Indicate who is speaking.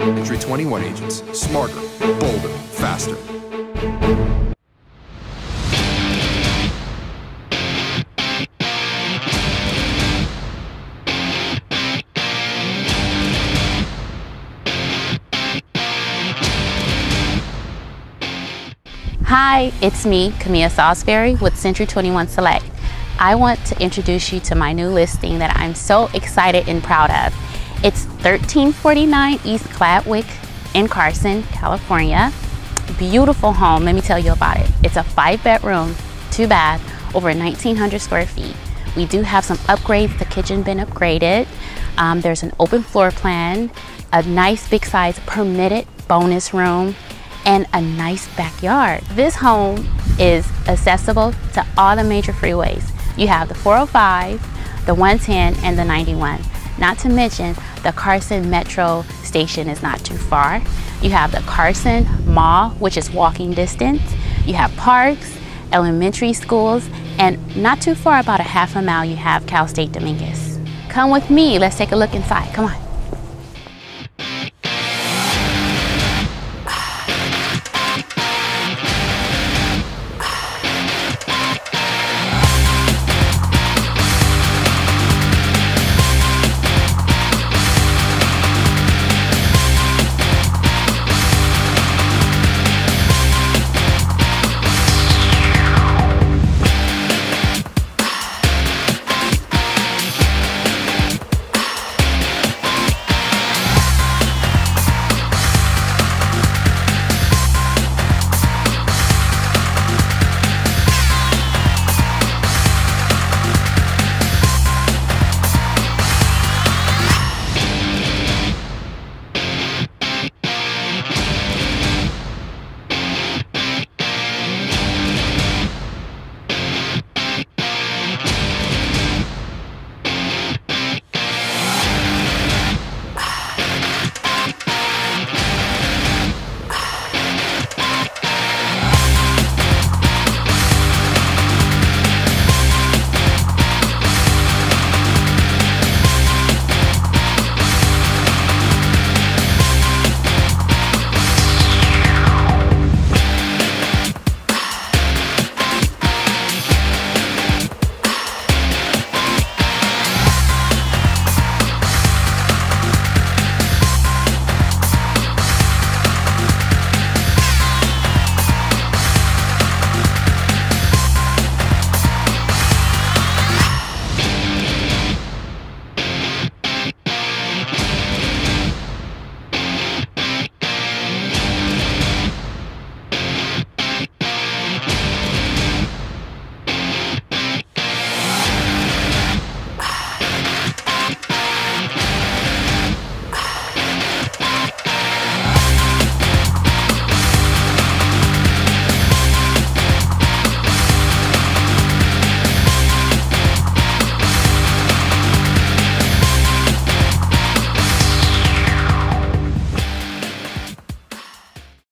Speaker 1: Century 21 agents, smarter, bolder, faster.
Speaker 2: Hi, it's me, Kamia Saulsberry with Century 21 Select. I want to introduce you to my new listing that I'm so excited and proud of. It's 1349 East Gladwick in Carson, California. Beautiful home, let me tell you about it. It's a five bedroom, two bath, over 1900 square feet. We do have some upgrades, the kitchen been upgraded. Um, there's an open floor plan, a nice big size permitted bonus room, and a nice backyard. This home is accessible to all the major freeways. You have the 405, the 110, and the 91. Not to mention, the Carson Metro station is not too far. You have the Carson Mall, which is walking distance. You have parks, elementary schools, and not too far, about a half a mile, you have Cal State Dominguez. Come with me, let's take a look inside, come on.